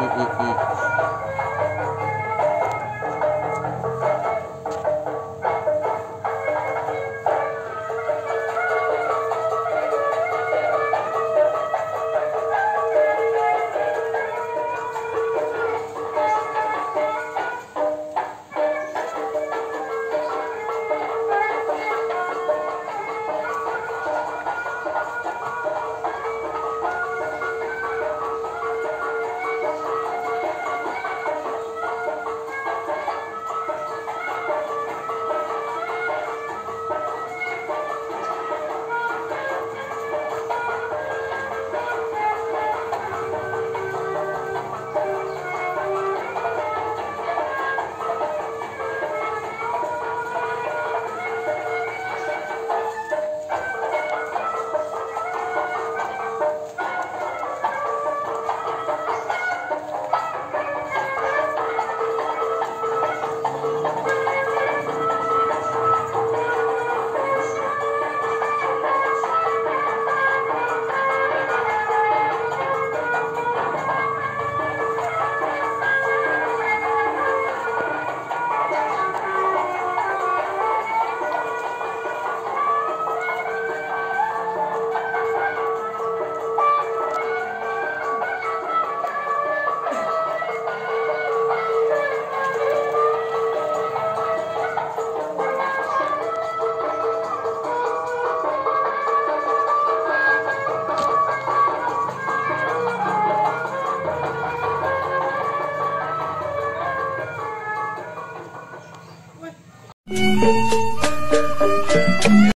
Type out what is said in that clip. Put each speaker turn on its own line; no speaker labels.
mm-hmm. 嗯。